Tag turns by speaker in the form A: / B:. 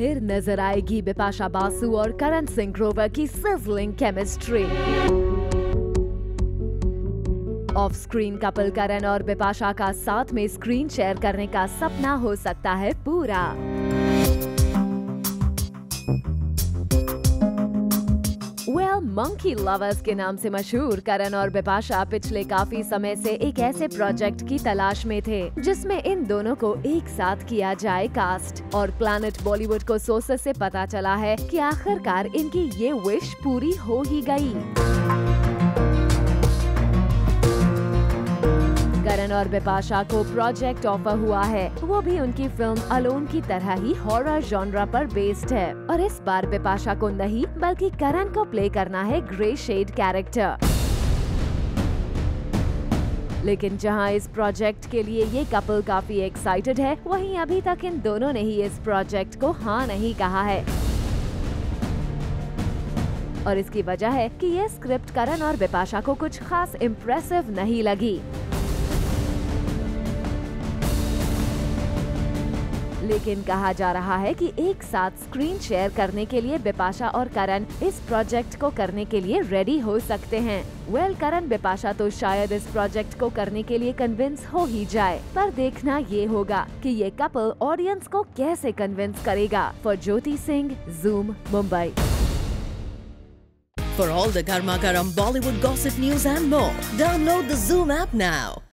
A: नज़र आएगी बिपाशा बासु और करण सिंह ग्रोवर की sizzling chemistry off screen couple Karan और बिपाशा का साथ में स्क्रीन शेयर करने का सपना हो सकता है पूरा। मंकी लवर्स के नाम से मशहूर करण और बिपाशा पिछले काफ़ी समय से एक ऐसे प्रोजेक्ट की तलाश में थे, जिसमें इन दोनों को एक साथ किया जाए कास्ट और प्लानट बॉलीवुड को सोर्सेस से पता चला है कि आखिरकार इनकी ये विश पूरी हो ही गई। और बिपाशा को प्रोजेक्ट ऑफ़र हुआ है। वो भी उनकी फ़िल्म अलोन की तरह ही हॉरर जॉनरा पर बेस्ड है। और इस बार बिपाशा को नहीं, बल्कि करण को प्ले करना है ग्रे शेड कैरेक्टर लेकिन जहाँ इस प्रोजेक्ट के लिए ये कपल काफ़ी एक्साइटेड है, वहीं अभी तक इन दोनों ने ही इस प्रोजेक्ट को हाँ नहीं कहा है। और इसकी वजह है कि ये स्क्रिप्ट करण और बिपाशा को कुछ खास इम्प्रेसिव नहीं लगी। लेकिन कहा जा रहा है कि एक साथ स्क्रीन शेयर करने के लिए बिपाशा और करण इस प्रोजेक्ट को करने के लिए रेडी हो सकते हैं। वेल well, करण बिपाशा तो शायद इस प्रोजेक्ट को करने के लिए कन्विंस हो ही जाए। पर देखना ये होगा कि ये कपल ऑडियंस को कैसे कन्विंस करेगा। For Jyoti Singh Zoom Mumbai
B: For all the Garma Garam Bollywood gossip news and more.